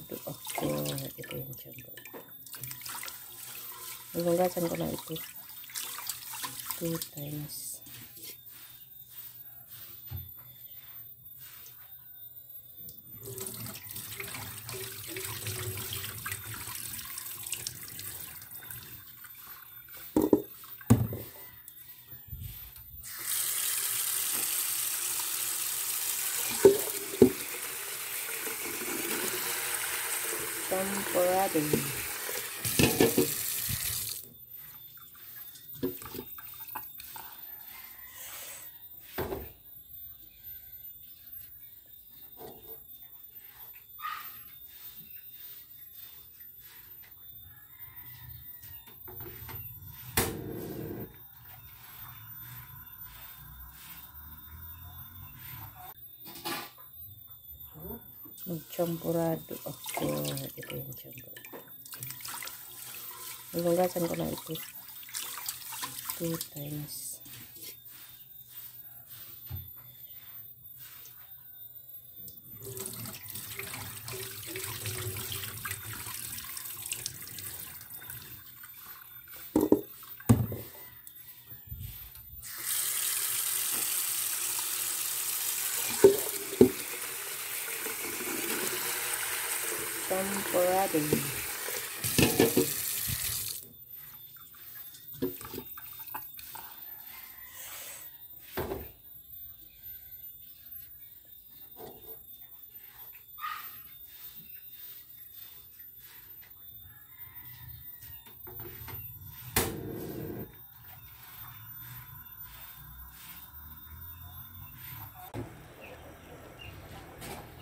Champurado ako. Ito yung champurado. Nilunggasan ko na ito. Two times. 对 Champurado. Magchampurado ako. Ito yung champurado. Nilunggasan ko na ito. Two times. Champurado.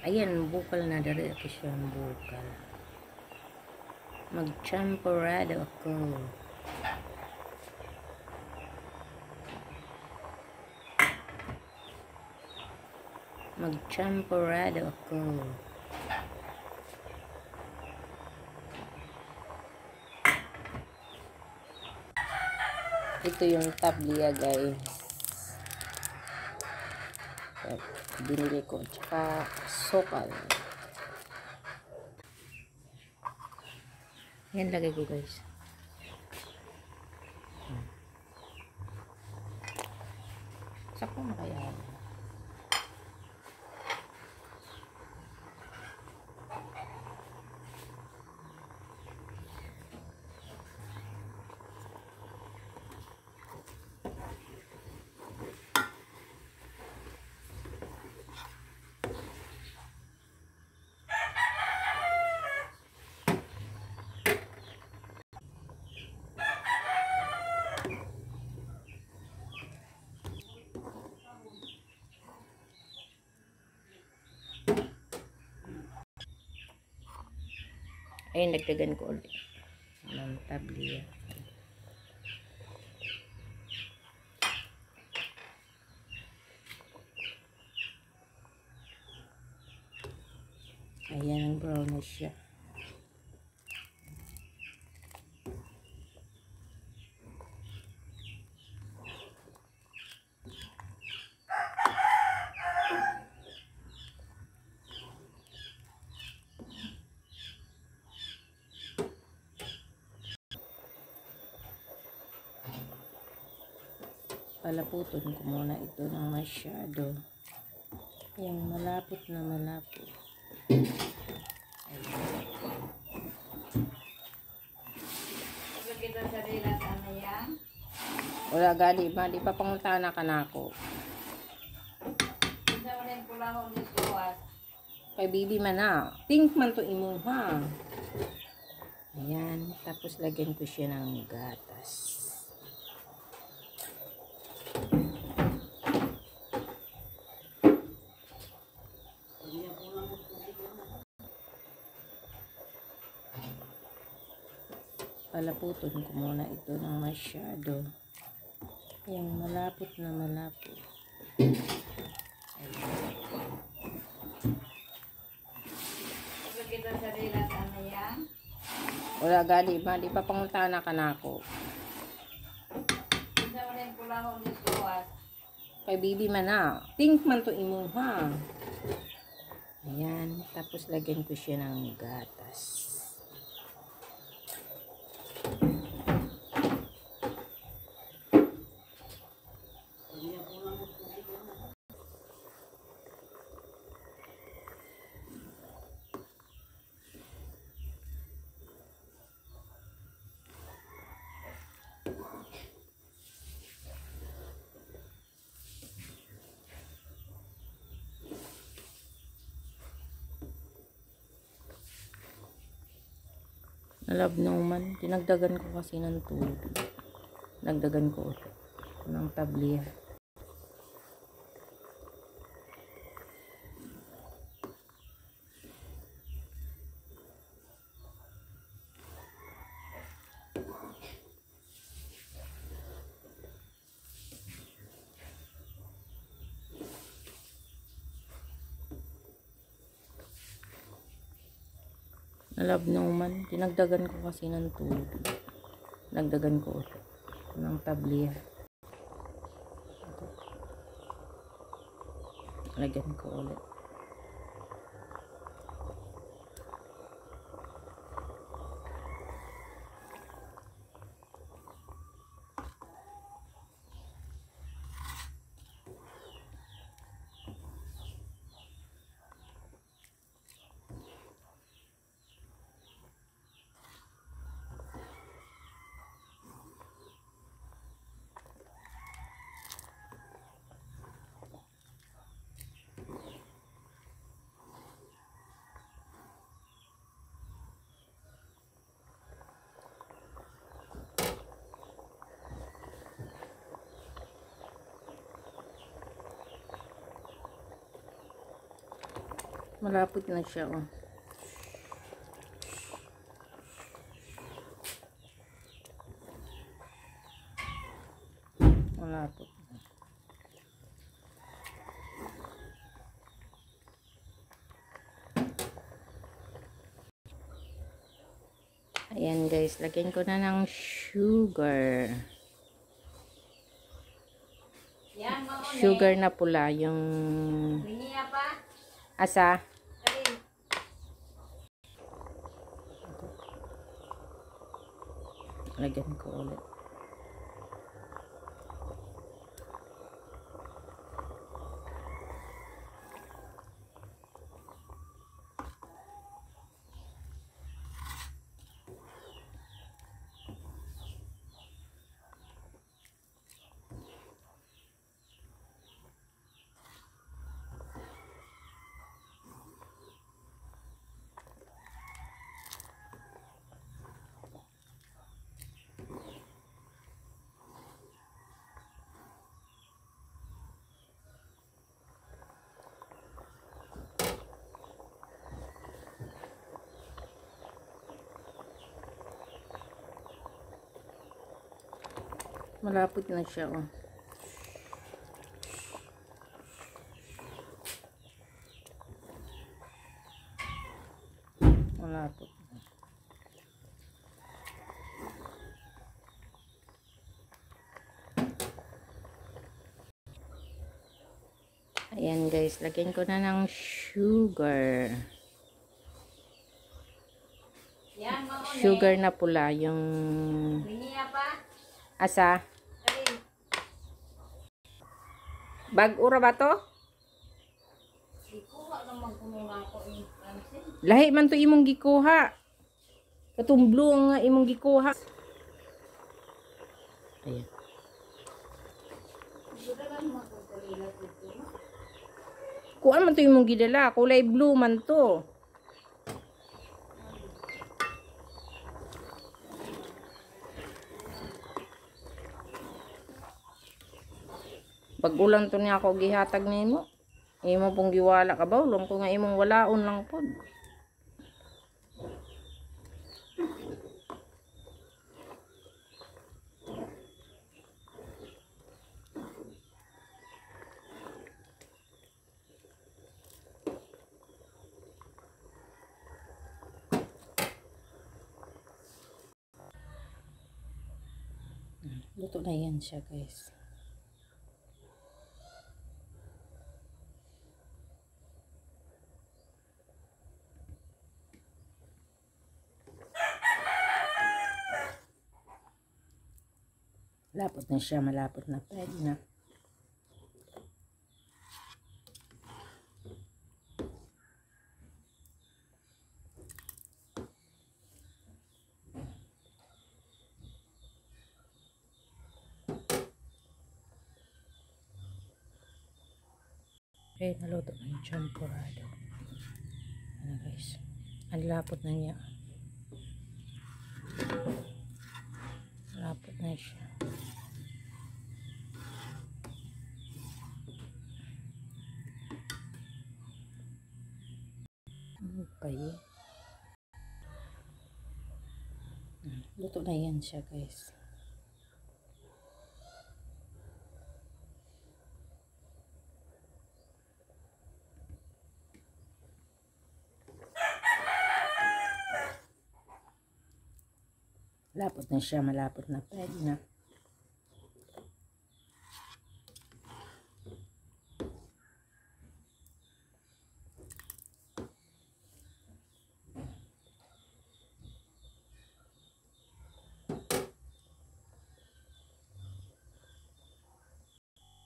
Ayan, bukal na dari ako siya bukal. Magchampurado ako. Magchampurado ako. Ito yung tablia guys. At binili ko. Tsaka sokal. Yan lagay ko guys. Hmm. Sakto na kaya. yan? Ayun, nagdagan ko ulit. Ng tablia. Ayan, ang brown na siya. Palaputon ko muna ito ng masyado. Yung malapot na malapot. Wala gali ba, di pa pangutana ka na ako. Kay bibi man na. Pink man to imo ha. Ayan, tapos lagyan ko siya ng gatas. Palaputon ko muna ito ng masyado. Yung malapot na malapot. Wala gali ba, di pa pangutana ka na ako. Kay bibi man na. Pink man to imo ha. Ayan. Tapos lagyan ko siya ng gatas. Nalabnaw man. Dinagdagan ko kasi ng tubig. Nagdagan ko ng tabliya. Nalabnaw man. Dinagdagan ko kasi ng tubig. Nagdagan ko ulit ng tabliya. Lagyan ko ulit. Malapot na siya, oh. Malapot. Ayan guys, lagyan ko na ng sugar. Sugar na pula, yung. Asa. Lagyan ko ulit. Malapot na siya, oh. Malapot. Ayan guys, lagyan ko na ng sugar. Sugar na pula, yung asa. Bag-ura ba to? Ikuha naman ko muna ako yung Francis. Lahi man to imong gikuha. Katumblo nga imong gikuha. Ayan. Kuan man to imong gidala, kulay blue man to. Bagulang to niya ako gihatag nimo. Imo pong giwala ka ba? Ulong ko nga imong walaon lang pod. Luto na yan siya guys. Malapot na siya, malapot na. Pwede na. Okay, naluto na yung champurado. Ano guys. Ang lapot na niya. Lapot na siya. Hmm, Luto na yan siya guys. Malapot na siya, malapot na. Pwede na.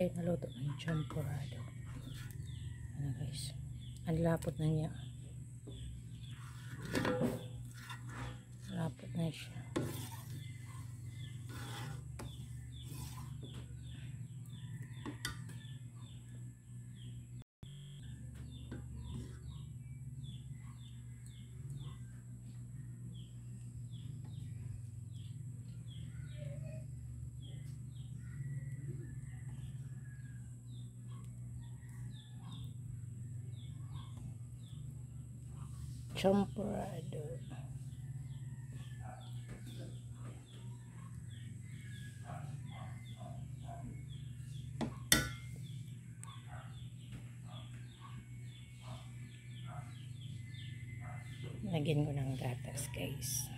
Okay, naluto na yung champurado. Ano guys. Ang lapot na niya. Lapot na siya. Champurado. Lagyan ko ng gatas, guys.